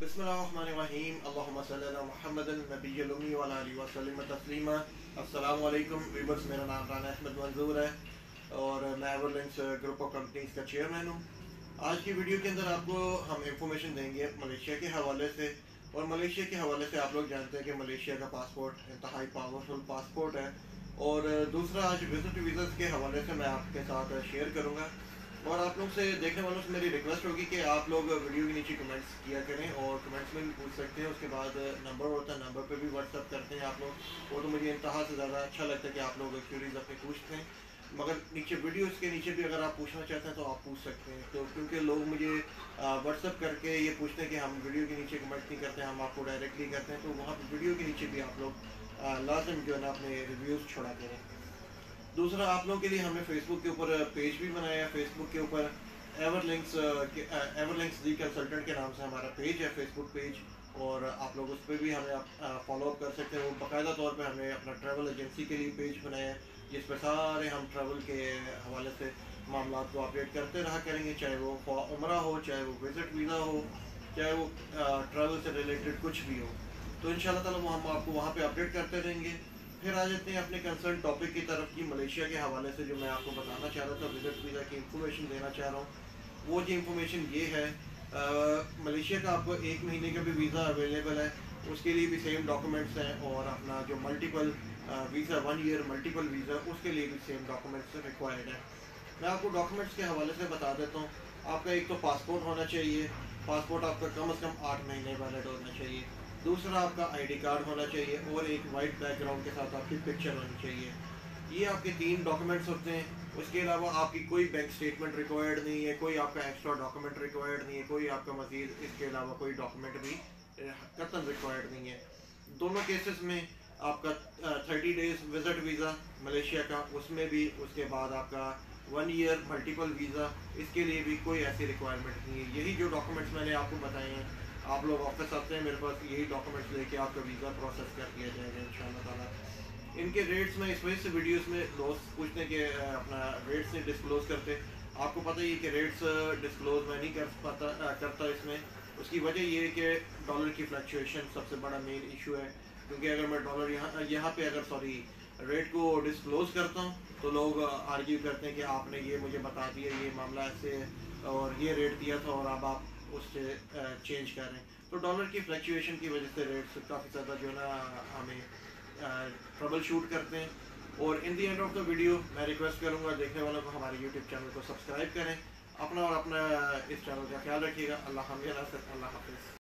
बसमीम वीबर्स मेरा नाम राना अहमद मंजूर है और मैं एवरलेंस ग्रुप ऑफ़ कंपनीज़ का चेयरमैन हूँ। आज की वीडियो के अंदर आपको हम इंफॉर्मेशन देंगे मलेशिया के हवाले से और मलेशिया के हवाले से आप लोग जानते हैं कि मलेशिया का पासपोर्ट इंतहाई पावरफुल पासपोर्ट है और दूसरा आज विज़िट वीज़ा के हवाले से मैं आपके साथ शेयर करूँगा। और आप लोग से देखने वालों से मेरी रिक्वेस्ट होगी कि आप लोग वीडियो के नीचे कमेंट्स किया करें और कमेंट्स में भी पूछ सकते हैं। उसके बाद नंबर होता है नंबर पे भी व्हाट्सअप करते हैं आप लोग। वो तो मुझे इंतहा से ज़्यादा अच्छा लगता है कि आप लोग क्यूरीज अपने पूछते हैं। मगर नीचे वीडियोस के नीचे भी अगर आप पूछना चाहते हैं तो आप पूछ सकते हैं। तो क्योंकि लोग मुझे व्हाट्सअप करके ये पूछते हैं कि हम वीडियो के नीचे कमेंट नहीं करते, हम आपको डायरेक्टली करते हैं तो वहाँ पर वीडियो के नीचे भी आप लोग लाजम जो है ना अपने रिव्यूज़ छोड़ा करें दूसरा, आप लोगों के लिए हमने फेसबुक के ऊपर पेज भी बनाया है। फेसबुक के ऊपर एवरलिंक्स एवरलिंक्स दी कंसल्टेंट के नाम से हमारा पेज है फेसबुक पेज और आप लोग उस पर भी हमें फॉलो अप कर सकते हो। बाकायदा तौर पे हमने अपना ट्रैवल एजेंसी के लिए पेज बनाया है, जिस पर सारे हम ट्रैवल के हवाले से मामला को अपडेट करते रहा करेंगे। चाहे वो उम्र हो, चाहे वो विज़िट वीज़ा हो, चाहे वो ट्रैवल से रिलेटेड कुछ भी हो। तो इन ताला वो हम आपको वहाँ पर अपडेट करते रहेंगे। फिर आ जाते हैं अपने कंसर्न टॉपिक की तरफ़ की मलेशिया के हवाले से, जो मैं आपको बताना चाह रहा था विज़िट वीज़ा की इंफॉर्मेशन देना चाह रहा हूँ। वो जो इंफॉर्मेशन ये है मलेशिया का आपको एक महीने का भी वीज़ा अवेलेबल है। उसके लिए भी सेम डॉक्यूमेंट्स हैं और अपना जो multiple visa one year multiple visa उसके लिए भी सेम डॉक्यूमेंट्स रिक्वायर्ड है। मैं आपको डॉक्यूमेंट्स के हवाले से बता देता हूँ। आपका एक तो पासपोर्ट होना चाहिए। पासपोर्ट आपका कम अज़ कम आठ महीने वैलिड होना चाहिए। दूसरा आपका आईडी कार्ड होना चाहिए और एक वाइट बैकग्राउंड के साथ आपकी पिक्चर होनी चाहिए। ये आपके तीन डॉक्यूमेंट्स होते हैं। उसके अलावा आपकी कोई बैंक स्टेटमेंट रिक्वायर्ड नहीं है, कोई आपका एक्स्ट्रा डॉक्यूमेंट रिक्वायर्ड नहीं है, कोई आपका मजीद इसके अलावा कोई डॉक्यूमेंट भी कतन रिक्वायर्ड नहीं है। दोनों केसेस में आपका thirty days visit visa Malaysia का, उसमें भी उसके बाद आपका वन ईयर मल्टीपल वीज़ा इसके लिए भी कोई ऐसी रिक्वायरमेंट नहीं है। यही जो डॉक्यूमेंट्स मैंने आपको बताए हैं आप लोग ऑफ़िस आते हैं, मेरे पास यही डॉक्यूमेंट्स लेके आपका वीज़ा प्रोसेस कर दिया जाएगा इन ताला। इनके रेट्स में, इस वजह से वीडियोस में दोस्त पूछते हैं कि अपना रेट्स नहीं डिस्क्लोज करते। आपको पता ही कि रेट्स डिस्क्लोज मैं नहीं कर पाता करता इसमें। उसकी वजह ये है कि डॉलर की फ्लक्चुएशन सबसे बड़ा मेन इशू है। क्योंकि अगर मैं डॉलर यहाँ यहाँ पे अगर सॉरी रेट को डिस्क्लोज करता हूँ तो लोग आर्ग्यू करते हैं कि आपने ये मुझे बता दिया, ये मामला ऐसे और ये रेट दिया था, और अब आप उससे चेंज कर रहे हैं। तो डॉलर की फ्लक्चुएशन की वजह से रेट्स काफ़ी ज़्यादा जो है ना, हमें ट्रबल शूट करते हैं। और in the end of the video मैं रिक्वेस्ट करूँगा, देखने वालों को, हमारे यूट्यूब चैनल को सब्सक्राइब करें। अपना और अपना, इस चैनल का ख्याल रखिएगा। अल्लाह हम अल्लाह हाफिज़।